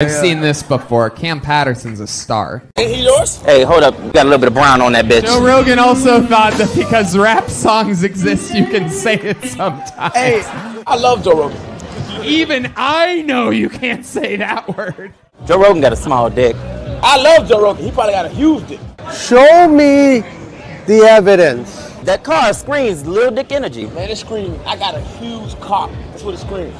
I've seen this before. Kam Patterson's a star. Ain't he yours? Hey, hold up. Got a little bit of brown on that bitch. Joe Rogan also thought that because rap songs exist, you can say it sometimes. Hey, I love Joe Rogan. Even I know you can't say that word. Joe Rogan got a small dick. I love Joe Rogan. He probably got a huge dick. Show me the evidence. That car screams little dick energy. Man, it screams, I got a huge cock. That's what it screams.